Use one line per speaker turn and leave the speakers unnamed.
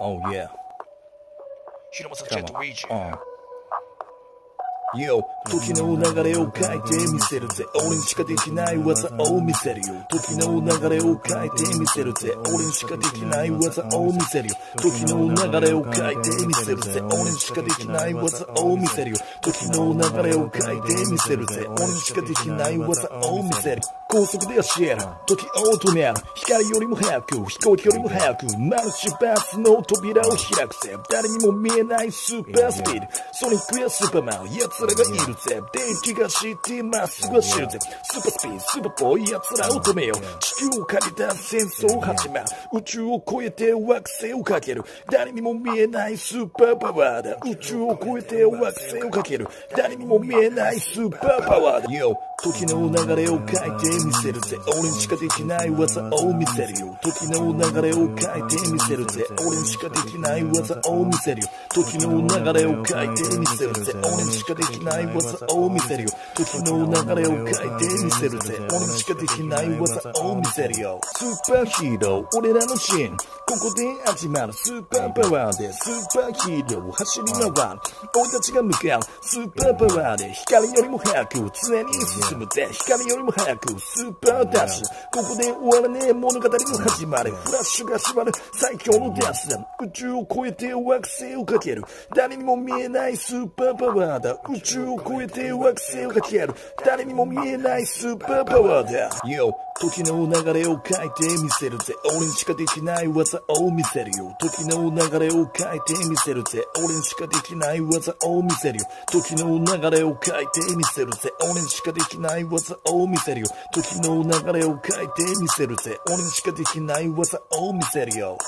Oh yeah.
白間ジェットリージ
Uh. Yo, 時の流れを変えてみせるぜ。俺にしかできない技を見せるよ。時の流れを変えてみせるぜ。俺にしかできない技を見せるよ。時の流れを変えてみせるぜ。俺にしかできない技を見せるよ。時の流れを変えてみせるぜ。俺にしかできない技を見せる高速で教える時を止める光よりも速く飛行機よりも速くマルチバースの扉を開くぜ。誰にも見えないスーパースピード。ソニックやスーパーマン奴らがいるぜ。電気がしてまっすぐ走るぜ。スーパースピードスーパーボーイ奴らを止めよう。地球を借りた戦争を始まる宇宙を越えて惑星をかける。誰にも見えないスーパーパワーだ。宇宙を越えて惑星をかける。誰にも見えないスーパーパワーだ。時の流れを変えてみせるぜ。俺にしかできない技を見せるよ。時の流れを変えてみせるぜ。俺にしかできない技を見せるよ。時の流れを変えてみせるぜ。俺にしかできない技を見せるよ。時の流れを変えてみせるぜ。俺にしかできない技を見せるよ。スーパーヒーロー俺らのシーン。ここで始まる。スーパーパワーで。スーパーヒーロー走り回る。俺たちが向かう。スーパーパワーで。光よりも早く常に進むぜ。光よりも早くスーパーダッシュ。ここで終わらねえ物語の始まる。フラッシュが縛る。最強のダンスだ。宇宙を越えて惑星をかける。誰にも見えないスーパーパワーだ。宇宙を越えて惑星をかける。誰にも見えないスーパーパワーだ。Yo 時の流れを変えてみせるぜ。俺にしかできない技を見せるよ。時の流れを変えてみせるぜ。俺にしかできない技を見せるよ。時の流れを変えてみせるぜ。俺にしかできない技を見せるよ。時の流れを変えてみせるぜ。俺にしかできない技を見せるよ。